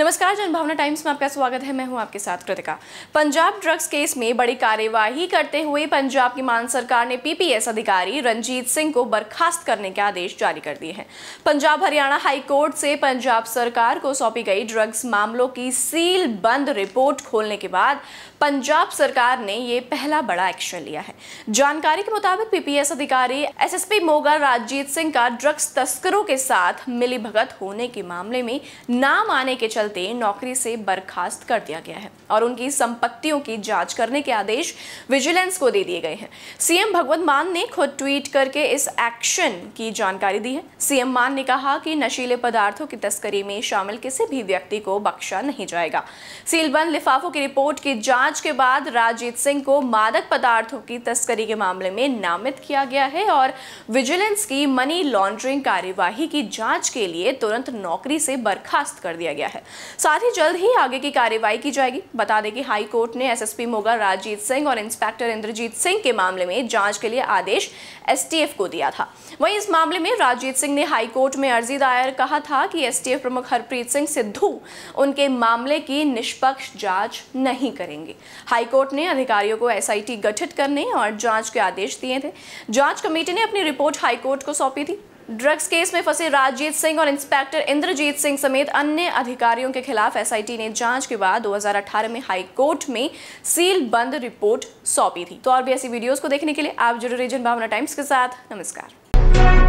नमस्कार, जनभावना टाइम्स में आपका स्वागत है। मैं हूँ आपके साथ कृतिका। पंजाब ड्रग्स केस में बड़ी कार्यवाही करते हुए पंजाब की मान सरकार ने पीपीएस अधिकारी रंजीत सिंह को बर्खास्त करने के आदेश जारी कर दिए हैं। पंजाब हरियाणा हाई कोर्ट से पंजाब सरकार को सौंपी गई ड्रग्स मामलों की सील बंद रिपोर्ट खोलने के बाद पंजाब सरकार ने ये पहला बड़ा एक्शन लिया है। जानकारी के मुताबिक पीपीएस अधिकारी एसएसपी मोगा राजजीत सिंह का ड्रग्स तस्करों के साथ मिलीभगत होने के मामले में नाम आने के चलते नौकरी से बर्खास्त कर दिया गया है और उनकी संपत्तियों की जाँच करने के आदेश विजिलेंस को दे दिए गए हैं। सीएम भगवंत मान ने खुद ट्वीट करके इस एक्शन की जानकारी दी है। सीएम मान ने कहा कि नशीले पदार्थों की तस्करी में शामिल किसी भी व्यक्ति को बख्शा नहीं जाएगा। सीलबंद लिफाफों की रिपोर्ट की जाँच के बाद राजीत सिंह को मादक पदार्थों की तस्करी के मामले में नामित किया गया है और विजिलेंस की मनी लॉन्ड्रिंग कार्यवाही की जाँच के लिए तुरंत नौकरी से बर्खास्त कर दिया गया है। साथ ही जल्द ही आगे की कार्यवाही की जाएगी। बता दें कि हाई कोर्ट ने एसएसपी मोगा राजीत सिंह और इंस्पेक्टर इंद्रजीत सिंह के मामले में जाँच के लिए आदेश एसटीएफ को दिया था। वहीं इस मामले में राजीत सिंह ने हाई कोर्ट में अर्जी दायर कहा था कि एसटीएफ प्रमुख हरप्रीत सिंह सिद्धू उनके मामले की निष्पक्ष जाँच नहीं करेंगे। हाईकोर्ट ने अधिकारियों को एसआईटी गठित करने और जाँच के आदेश दिए थे। जाँच कमेटी ने अपनी रिपोर्ट हाईकोर्ट को सौंपी थी। ड्रग्स केस में फंसे राजजीत सिंह और इंस्पेक्टर इंद्रजीत सिंह समेत अन्य अधिकारियों के खिलाफ एसआईटी ने जाँच के बाद 2018 में हाई कोर्ट में सील बंद रिपोर्ट सौंपी थी। तो और भी ऐसी वीडियोस को देखने के लिए आप जुड़े रीजन भावना टाइम्स के साथ। नमस्कार।